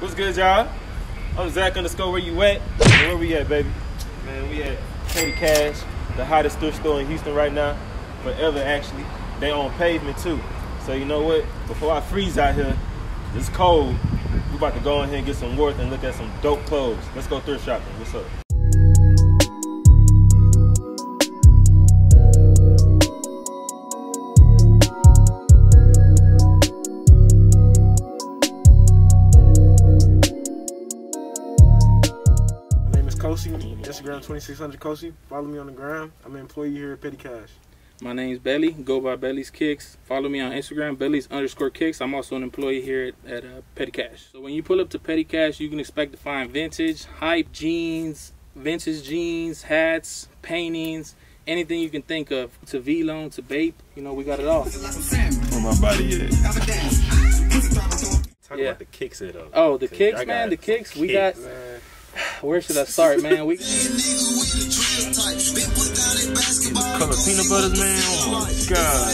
What's good, y'all? I'm Zac underscore where you at? Where we at, baby? Man, we at Petty Cash, the hottest thrift store in Houston right now. Forever, actually. They on pavement, too. So you know what? Before I freeze out here, it's cold. We about to go in here and get some worth and look at some dope clothes. Let's go thrift shopping. What's up? Kosi, Instagram 2600 Kosi. Follow me on the gram. I'm an employee here at Petty Cash. My name's Belly. Go by Belly's Kicks. Follow me on Instagram, Belly's underscore Kicks. I'm also an employee here at, at uh, Petty Cash. So when you pull up to Petty Cash, you can expect to find vintage, hype jeans, vintage jeans, hats, paintings, anything you can think of. To Vlone, to Bape, you know, we got it all. Where my body at? Talk Yeah. about the kicks it up. Oh, the kicks, man, the kicks. We kicks. got. Where should I start, man? We Color peanut butters, man. Oh my god.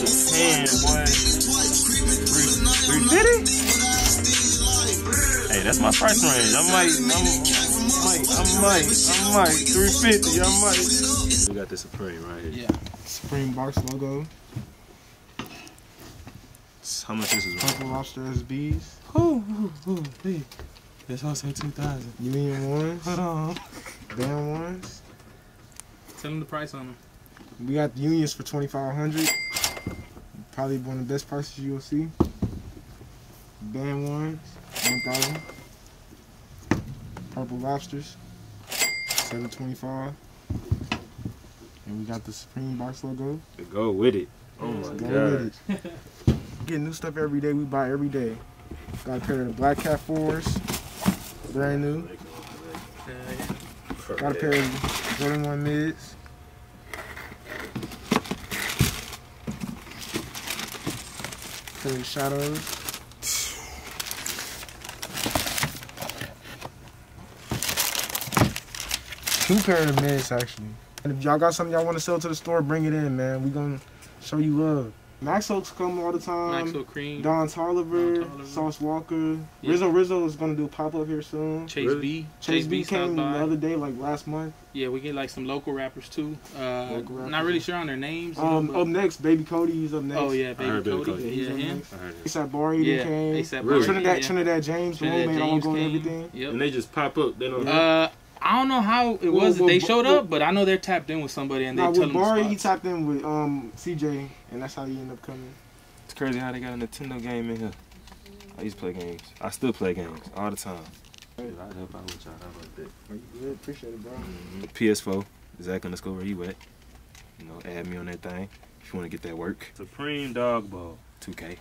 Japan, boy. Three fifty? Hey, that's my price range. I might, I'm, might, I might, I might. Three fifty, I might. We got this Supreme right here. Yeah. Supreme Box logo. How much this is? Purple Lobster SBs. Oh, oh, oh, hey. This also two thousand. Union ones. Hold on. Band ones. Tell them the price on them. We got the unions for 2500 Probably one of the best prices you'll see. Band ones, 1000 Purple Lobsters, 725 And we got the Supreme Box logo. To go with it. Oh, oh my Go god. with. Get new stuff every day. We buy every day. Got a pair of the Black Cat 4s, brand new. Got a pair of Jordan 1 mids. Pair of shadows. Two pair of mids actually. And if y'all got something y'all want to sell to the store, bring it in, man. We gonna show you love. Max Oaks come all the time. Maxo Kream, Don Toliver, Don Toliver. Sauce Walka, Yeah. Rizzo Rizzo is gonna do a pop up here soon. Chase Really? B. Chase B stopped came the other day, like last month. Yeah, we get like some local rappers too. Uh, Local rappers. Not really sure on their names. you know, Um, up next, Baby Cody, he's up next. oh yeah, I Baby heard Cody. Cody. Yeah, he's Yeah, up him. next. I heard it. ASAP Bari Yeah, came. ASAP Really? Trinidad, yeah. Trinidad James, the Trinidad roommate, all James going came. everything. Yep. And they just pop up. They don't. Uh, I don't know how it Well, was that they but- showed well- up, but I know they're tapped in with somebody and they Nah, tell with them Bari, the he tapped in with um CJ, and that's how he ended up coming. It's crazy how they got a Nintendo game in here. I used to play games. I still play games all the time. I'd help out with y'all. How about that? Good, appreciate it, bro. PS4, Zac underscore where you at? You know, add me on that thing if you want to get that work. Supreme Dog Ball, 2K.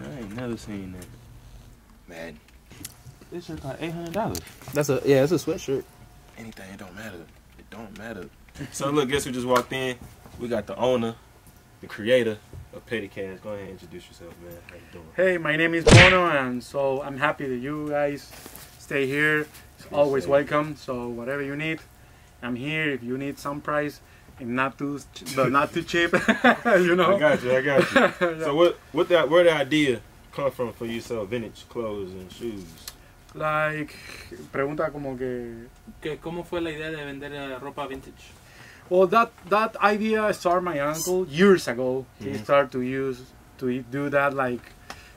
Yeah, I ain't never seen that. Man, this shirt like eight hundred dollars. That's a yeah, it's a sweatshirt. Anything, it don't matter. It don't matter. so look, guess who just walked in? We got the owner, the creator of Petty Cash. Go ahead and introduce yourself, man. How you doing? Hey, my name is Mono, and so I'm happy that you guys stay here. It's always welcome. So whatever you need, I'm here. If you need some price, and not too, but not too cheap, you know. I got you. I got you. Yeah. So what? What that? Where the idea come from for you to sell vintage clothes and shoes? Like, pregunta como que. Que, ¿Cómo fue la idea de vender eh, ropa vintage? Well, that that idea started my uncle years ago. He Mhm. started to use to do that like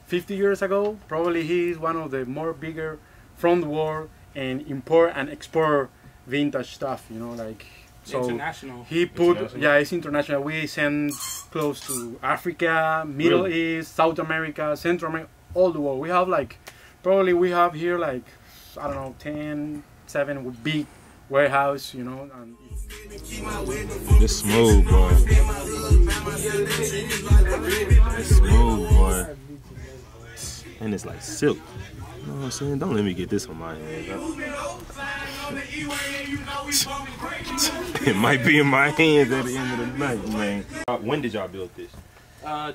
50 years ago. Probably he's one of the more bigger from the world and import and export vintage stuff. You know, like so. International. He put International? yeah, it's international. We send clothes to Africa, Middle Really? East, South America, Central America, all the world. We have like probably we have here like I don't know 10, 7 with big warehouse, you know. And This smooth, boy. It's smooth, boy. And it's like silk. You know what I'm saying? Don't let me get this on my head. it might be in my hands at the end of the night, man. Uh, when did y'all build this? Uh,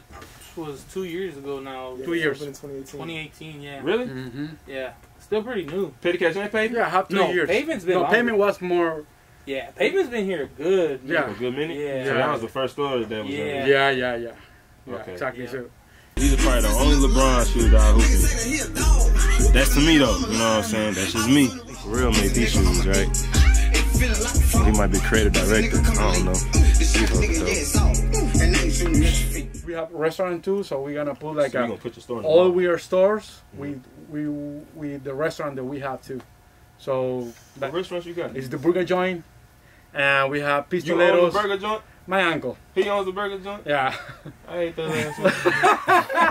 was two years ago now. Two years. 2018. 2018, yeah. Really? mm-hmm. Yeah. Still pretty new. Petty cash and paper? yeah, have two No, years. pavement's been no, longer. payment was more. Yeah, Pavement's been here good. Yeah. A good minute? Yeah. So that was the first store that was Yeah. in. Yeah, yeah, yeah. Yeah, Okay. exactly. Yeah. So These are probably the only LeBron shoes that I hoop in. that's to me though. You know what I'm saying? That's just me. For real made these shoes, right? He might be creative director. I don't know. We have a restaurant too, so we're gonna put like So a, gonna put store in all we are stores. Mm-hmm. We we we the restaurant that we have too. So What that restaurants you got? is the burger joint, and we have You own the pistoleros. burger joint? My uncle, He owns the burger joint? yeah. I hate that ass.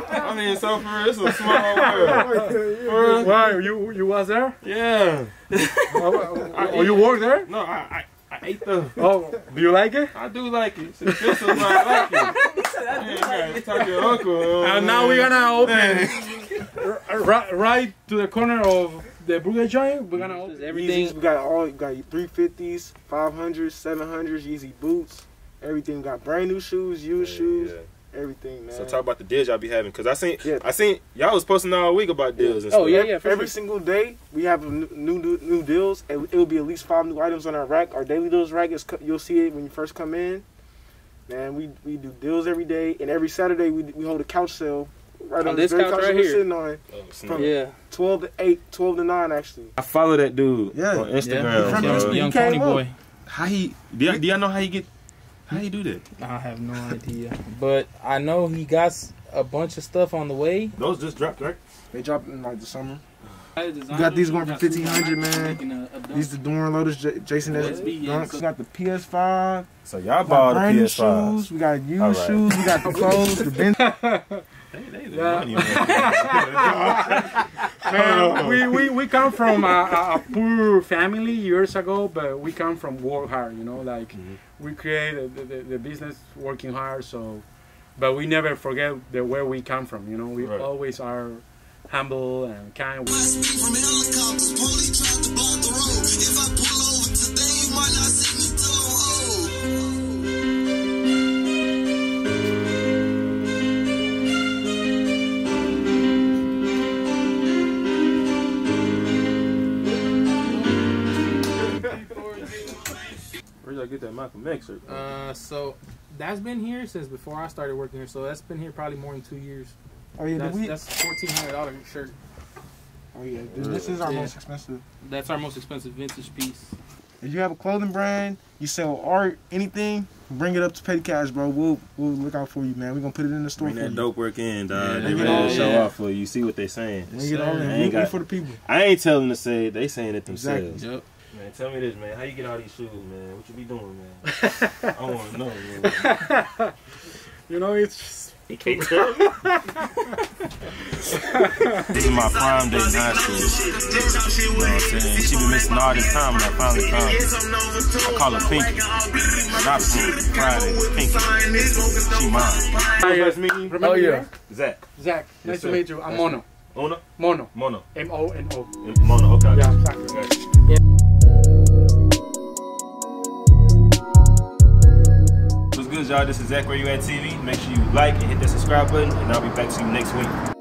I mean, it's so for real, it's a small world. For? Why you you was there? Yeah. oh, oh, you work there? No, I, I, I ate the. Oh, do you like it? I do like it. See, this is I like it. Yeah, talk your uncle. And now we're gonna open right, right to the corner of the burger joint. We're gonna open. Yeezys, Everything. we got all, we got 350s, 500s, 700s, Yeezy boots, everything. We got brand new shoes, used shoes, everything, man. So talk about the deals y'all be having, cause I seen, Yeah. I seen y'all was posting all week about deals and Oh, yeah, yeah, for every sure. single day we have new, new new new deals, and it will be at least five new items on our rack. Our daily deals rack is you'll see it when you first come in. Man, we we do deals every day, and every Saturday we we hold a couch sale right oh, On on, this very couch couch right we're here? sitting on. Oh, snap. Yeah. Twelve to eight, 12 to nine actually. I follow that dude Yeah. on Yeah. Instagram. From bro. Young came Tony boy. How he? Do y'all, do y'all know how he get? How he do that? I have no idea, but I know he got a bunch of stuff on the way. Those just dropped, right? They dropped in like the summer. We got these going for 1500, man. These the Dorn Lotus J- Jason S. USB, yeah, Dunks. We got the PS5. So y'all bought the PS5. shoes. We got used All right. shoes. We got the clothes. The bench. They, they the Yeah. man. Man, we, we, we come from a, a, a poor family years ago, but we come from work hard, you know, like we create the, the, the business working hard, so, but we never forget the where we come from, you know, we Right. always are humble and kind. From helicopters, police tried to block the road. If I pull over today, you might not see me till I'm old. Where'd y'all get that Malcolm X? Uh, so that's been here since before I started working here. So that's been here probably more than two years. Oh yeah, That's did we? that's fourteen hundred dollar shirt. Oh yeah, this, this is our Yeah. most expensive. That's our most expensive vintage piece. If you have a clothing brand, you sell art, anything, bring it up to Petty Cash, bro. We'll we'll look out for you, man. We're gonna put it in the store Bring for that you. dope work in, dog. Yeah, they bring it ready all to show in. off for you. You see what they saying. Bring it all in. I We, ain't got- for the people. I ain't telling them to say it. They saying it themselves. Exactly. Yep. Man, tell me this, man. How you get all these shoes, man? What you be doing, man? I want to know, man. You know, it's He can't tell me. this is my prime day in high school. You know what I'm saying? She been missing all this time, and I finally found her. I call her Pinky. Not Pinky. Friday. Pinky. She mine. Nice meeting you. remember Oh, your yeah. name? Zac. Zac. Yes, Nice sir. to meet you. I'm Nice Mono. Ona? Mono. Mono. M O N O. Mono. Okay. Yeah, exactly. Y'all? This is Zac Where You At TV. Make sure you like and hit that subscribe button, and I'll be back to you next week.